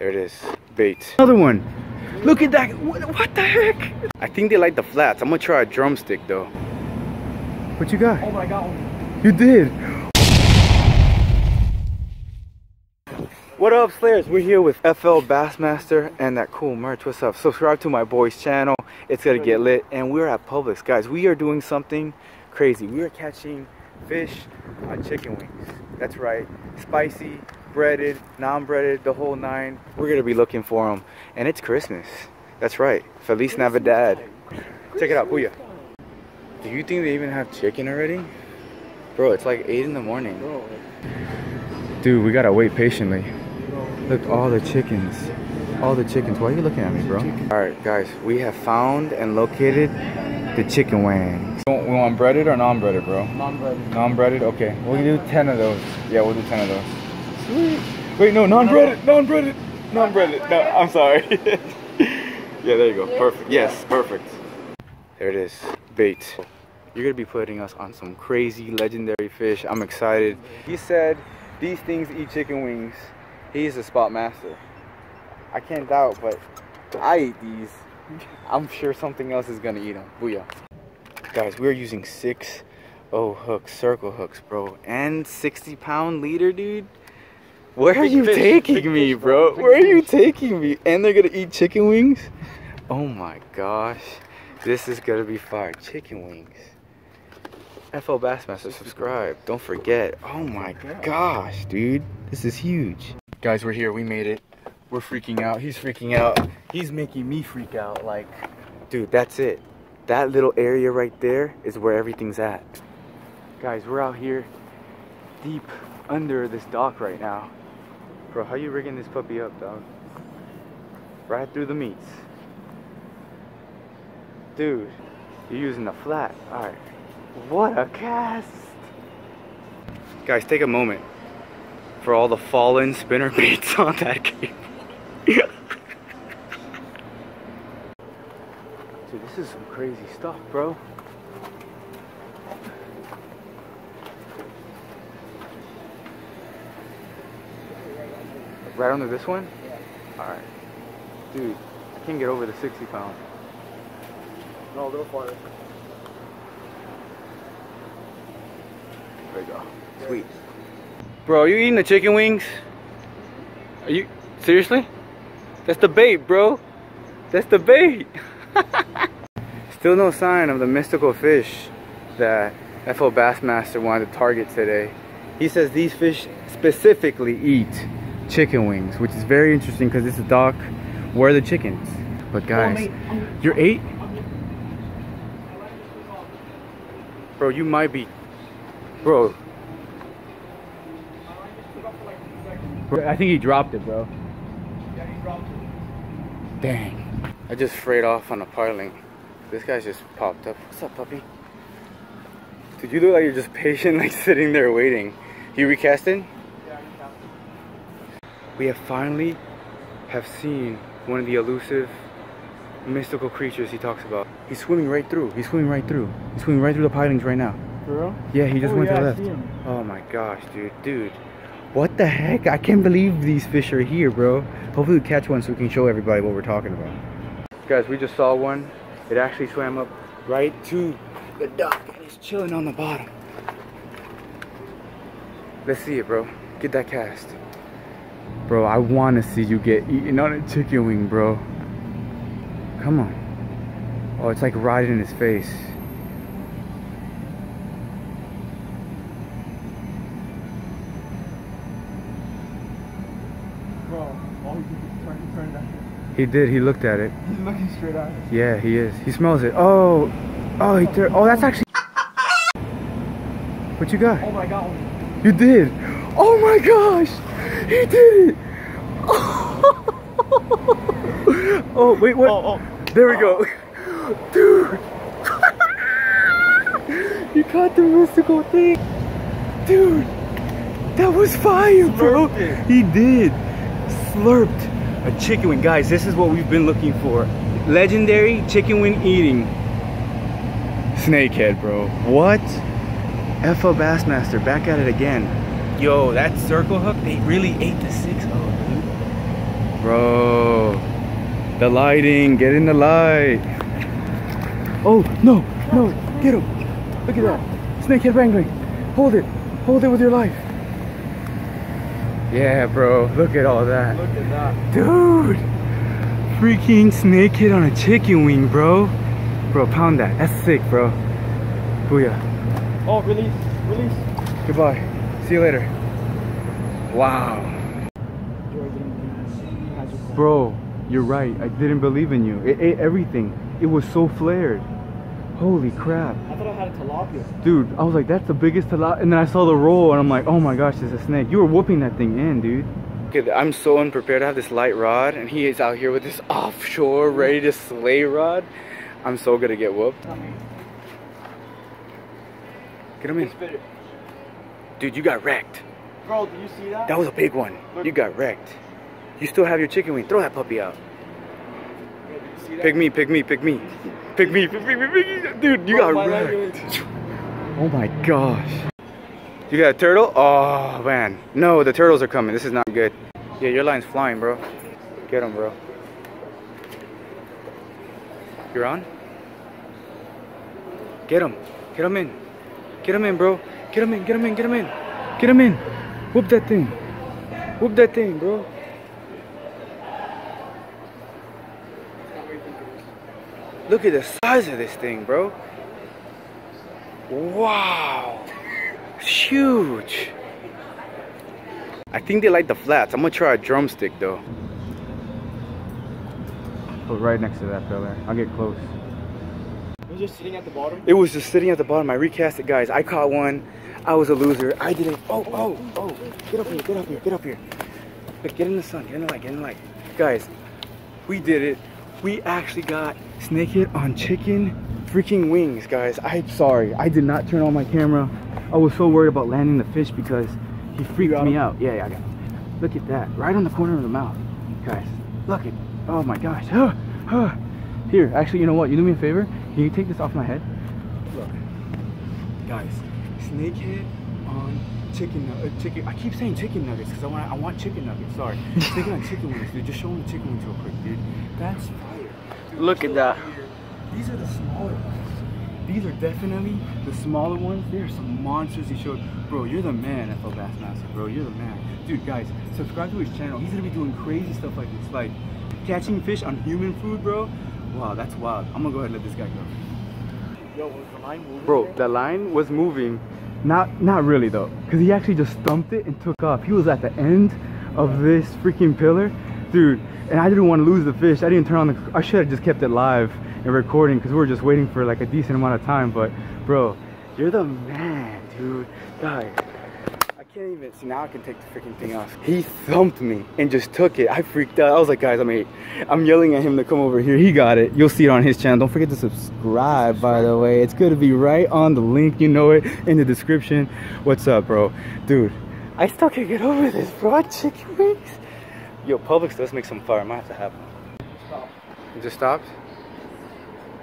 There it is, bait. Another one. Look at that, what, what the heck? I think they like the flats. I'm gonna try a drumstick though. What you got? Oh my god. You did. What up, Slayers? We're here with FL Bassmaster and that cool merch. What's up? Subscribe to my boy's channel. It's gonna get lit. And we're at Publix, guys. We are doing something crazy. We are catching fish on chicken wings. That's right. Spicy, breaded, non-breaded, the whole nine. We're gonna be looking for them. And it's Christmas. That's right. Feliz Navidad. Check it out, booyah. Do you think they even have chicken already? Bro, it's like 8 in the morning. Dude, we gotta wait patiently. Look, all the chickens. All the chickens. Why are you looking at me, bro? Alright, guys, we have found and located the chicken wings. We want breaded or non-breaded, bro? Non-breaded. Non-breaded? Okay. We'll do 10 of those. Yeah, we'll do 10 of those. Sweet. Wait, no, non-breaded, non-breaded, non-breaded. No, I'm sorry. yeah, there you go. Perfect. Yes, perfect. There it is. Bait. You're gonna be putting us on some crazy legendary fish. I'm excited. He said these things eat chicken wings. He's a spot master. I can't doubt, but I eat these. I'm sure something else is gonna eat them. Booyah. Guys, we're using six oh hooks, circle hooks, bro. And 60 pound leader, dude. Where are Big you fish, taking me, fish, bro? bro, Where are you taking me? And they're gonna eat chicken wings? Oh my gosh. This is gonna be fire. Chicken wings. FL Bassmaster, subscribe. Don't forget. Oh my gosh, dude. This is huge. Guys, we're here. We made it. We're freaking out. He's freaking out. He's making me freak out. Like, dude, that's it. That little area right there is where everything's at. Guys, we're out here deep under this dock right now. Bro, how you rigging this puppy up, dog? Right through the meats. Dude, you're using a flat. Alright. What a cast! Guys, take a moment for all the fallen spinner baits on that cable. Dude, this is some crazy stuff, bro. Right under this one? Yeah. Alright. Dude, I can't get over the 60 pound. No, a little farther. There you go. Sweet. Bro, are you eating the chicken wings? Are you seriously? That's the bait, bro. That's the bait. Still no sign of the mystical fish that FL Bassmaster wanted to target today. He says these fish specifically eat chicken wings, which is very interesting because it's a dock. Where are the chickens? But guys, you're eight? Bro, you might be Bro. I think he dropped it, bro. Yeah, he dropped it. Dang. I just frayed off on a piling. This guy's just popped up. What's up, puppy? Dude, you look like you're just patient, like sitting there waiting. You recasting? Yeah, he dropped it. We have finally have seen one of the elusive mystical creatures he talks about. He's swimming right through. He's swimming right through. He's swimming right through the pilings right now. For real? Yeah, he just Oh, went yeah, to the left. Oh my gosh, dude. Dude. What the heck? I can't believe these fish are here, bro. Hopefully we catch one so we can show everybody what we're talking about. Guys, we just saw one. It actually swam up right to the dock and it's chilling on the bottom. Let's see it, bro. Get that cast. Bro, I want to see you get eaten on a chicken wing, bro. Come on. Oh, it's like right in his face. Bro, all he did was turn, turn that. He did. He looked at it. He's looking straight at it. Yeah, he is. He smells it. Oh, oh, he tur- Oh, that's actually. What you got? Oh my god. You did. Oh my gosh, he did it. Oh, wait, what? Oh, oh. There we go, oh. dude. you caught the mystical thing, dude. That was fire, bro. It. He did. Slurped a chicken wing. Guys, this is what we've been looking for. Legendary chicken wing eating. Snakehead, bro. What? FL Bassmaster, back at it again. Yo, that circle hook, they really ate the 6 oh, dude. Bro, the lighting, get in the light. Oh, no, no, get him. Look at that. Snakehead wrangling. Hold it, hold it with your life. Yeah, bro, look at all that. Look at that. Dude, freaking snakehead on a chicken wing, bro. Bro, pound that. That's sick, bro. Booyah. Oh, release, release. Goodbye. See you later. Wow. Bro, you're right. I didn't believe in you. It ate everything. It was so flared. Holy crap. I thought I had a tilapia. Dude, I was like, that's the biggest tilapia. And then I saw the roll and I'm like, oh my gosh, it's a snake. You were whooping that thing in, dude. Okay, I'm so unprepared. I have this light rod and he is out here with this offshore ready to slay rod. I'm so gonna get whooped. Get him in. Dude, you got wrecked. Bro, do you see that? That was a big one. You got wrecked. You still have your chicken wing. Throw that puppy out. Bro, do you see that? Pick me, pick me, pick me. Pick me, pick me, pick me. Dude, you Bro, got wrecked. Oh my gosh. You got a turtle? Oh man. No, the turtles are coming. This is not good. Yeah, your line's flying, bro. Get him, bro. You're on? Get him. Get him in. Get him in, bro. Get him in, get him in, get him in. Get him in. Whoop that thing. Whoop that thing, bro. Look at the size of this thing, bro. Wow. It's huge. I think they like the flats. I'm gonna try a drumstick though. Put right next to that fella. I'll get close. It was just sitting at the bottom. It was just sitting at the bottom. I recast it, guys. I caught one. I was a loser. I did it. Oh, oh, oh. Get up here, get up here, get up here. Look, get in the sun, get in the light, get in the light. Guys, we did it. We actually got snakehead on chicken freaking wings, guys. I'm sorry. I did not turn on my camera. I was so worried about landing the fish because he freaked me him? out. Yeah, yeah, I got him. Look at that. Right on the corner of the mouth. Guys, look at Oh my gosh. Here, actually, you know what? You do me a favor? Can you take this off my head? Look. Guys, snakehead on chicken nu- uh, chicken. I keep saying chicken nuggets because I want I want chicken nuggets. Sorry. Snakehead on chicken wings, dude. Just show me the chicken wings real quick, dude. That's fire. Dude, Look at that. here, These are the smaller ones. These are definitely the smaller ones. There are some monsters he showed. Bro, you're the man, FL Bassmaster, bro. You're the man. Dude, guys, subscribe to his channel. He's gonna be doing crazy stuff like this. Like catching fish on human food, bro. Wow, that's wild. I'm gonna go ahead and let this guy go. Yo, was the line moving? Bro, there? the line was moving. Not not really though. Cause he actually just thumped it and took off. He was at the end of this freaking pillar. Dude, and I didn't want to lose the fish. I didn't turn on the I should have just kept it live and recording because we were just waiting for like a decent amount of time. But bro, you're the man, dude. Guys, can't even see now I can take the freaking thing off. He thumped me and just took it. I freaked out. I was like, guys, I'm. I'm yelling at him to come over here. He got it. You'll see it on his channel. Don't forget to subscribe, by the way. It's gonna be right on the link. You know it in the description. What's up, bro? Dude, I still can't get over this, bro. Chicken wings. Yo, Publix does make some fire. I might have to have one. It just stopped? That's, that was going for pretty long.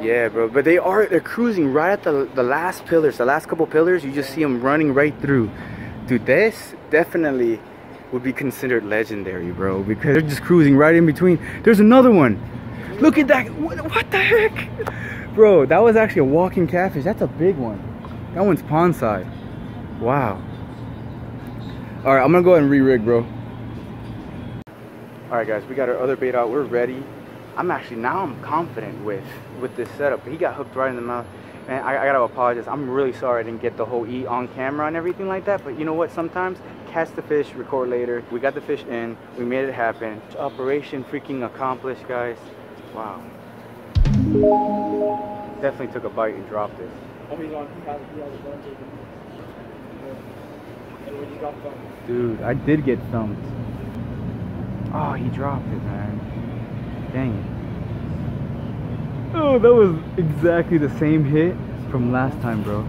Yeah, bro. But they are they're cruising right at the the last pillars, the last couple pillars. You just see them running right through. Dude, this definitely would be considered legendary, bro, because they're just cruising right in between. There's another one. Look at that. What, what the heck? Bro, that was actually a walking catfish. That's a big one. That one's pond side. Wow. All right, I'm gonna go ahead and re-rig, bro. All right, guys, we got our other bait out. We're ready. I'm actually now I'm confident with with this setup. He got hooked right in the mouth. Man, I, I gotta apologize. I'm really sorry I didn't get the whole eat on camera and everything like that. But you know what? Sometimes catch the fish, record later. We got the fish in. We made it happen. Operation freaking accomplished, guys. Wow. Definitely took a bite and dropped it. He's on. He has, he has a bunch of them. Yeah. And when you got them. Dude, I did get thumped. Oh, he dropped it, man. Dang it. Oh, that was exactly the same hit from last time, bro.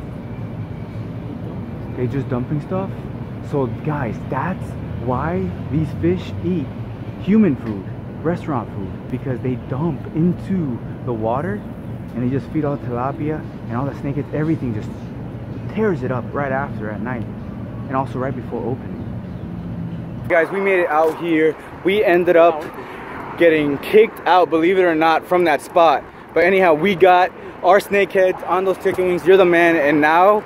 They just dumping stuff? So, guys, that's why these fish eat human food, restaurant food, because they dump into the water and they just feed all the tilapia and all the snakeheads, everything just tears it up right after at night and also right before opening. Guys, we made it out here. We ended up getting kicked out, believe it or not, from that spot. But anyhow, we got our snakeheads on those chicken wings. You're the man. And now